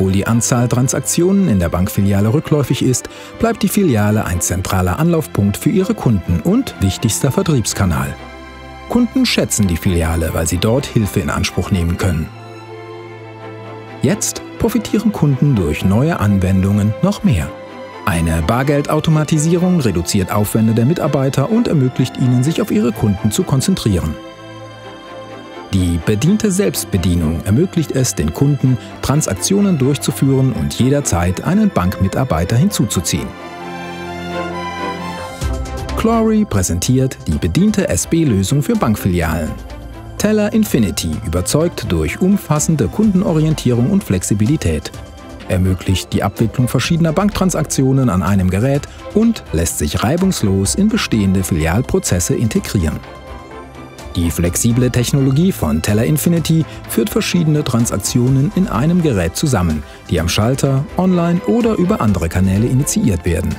Obwohl die Anzahl Transaktionen in der Bankfiliale rückläufig ist, bleibt die Filiale ein zentraler Anlaufpunkt für ihre Kunden und wichtigster Vertriebskanal. Kunden schätzen die Filiale, weil sie dort Hilfe in Anspruch nehmen können. Jetzt profitieren Kunden durch neue Anwendungen noch mehr. Eine Bargeldautomatisierung reduziert Aufwände der Mitarbeiter und ermöglicht ihnen, sich auf ihre Kunden zu konzentrieren. Die bediente Selbstbedienung ermöglicht es den Kunden, Transaktionen durchzuführen und jederzeit einen Bankmitarbeiter hinzuzuziehen. Clory präsentiert die bediente SB-Lösung für Bankfilialen. Teller Infinity überzeugt durch umfassende Kundenorientierung und Flexibilität, ermöglicht die Abwicklung verschiedener Banktransaktionen an einem Gerät und lässt sich reibungslos in bestehende Filialprozesse integrieren. Die flexible Technologie von Teller Infinity führt verschiedene Transaktionen in einem Gerät zusammen, die am Schalter, online oder über andere Kanäle initiiert werden.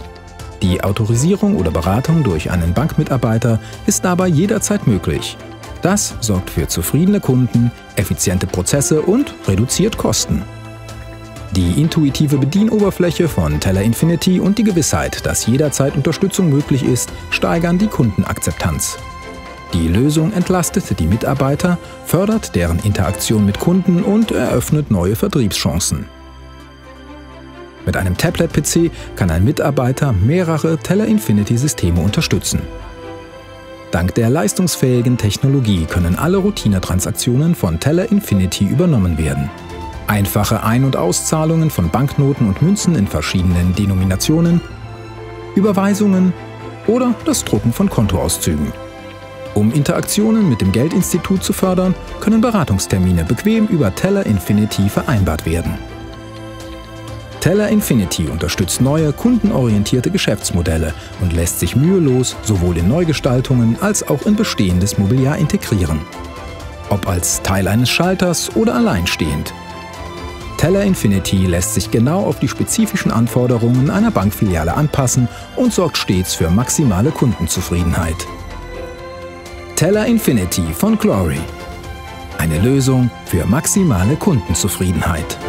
Die Autorisierung oder Beratung durch einen Bankmitarbeiter ist dabei jederzeit möglich. Das sorgt für zufriedene Kunden, effiziente Prozesse und reduziert Kosten. Die intuitive Bedienoberfläche von Teller Infinity und die Gewissheit, dass jederzeit Unterstützung möglich ist, steigern die Kundenakzeptanz. Die Lösung entlastet die Mitarbeiter, fördert deren Interaktion mit Kunden und eröffnet neue Vertriebschancen. Mit einem Tablet-PC kann ein Mitarbeiter mehrere Teller Infinity-Systeme unterstützen. Dank der leistungsfähigen Technologie können alle Routinetransaktionen von Teller Infinity übernommen werden. Einfache Ein- und Auszahlungen von Banknoten und Münzen in verschiedenen Denominationen, Überweisungen oder das Drucken von Kontoauszügen. Um Interaktionen mit dem Geldinstitut zu fördern, können Beratungstermine bequem über Teller Infinity vereinbart werden. Teller Infinity unterstützt neue, kundenorientierte Geschäftsmodelle und lässt sich mühelos sowohl in Neugestaltungen als auch in bestehendes Mobiliar integrieren. Ob als Teil eines Schalters oder alleinstehend. Teller Infinity lässt sich genau auf die spezifischen Anforderungen einer Bankfiliale anpassen und sorgt stets für maximale Kundenzufriedenheit. Teller Infinity von Glory. Eine Lösung für maximale Kundenzufriedenheit.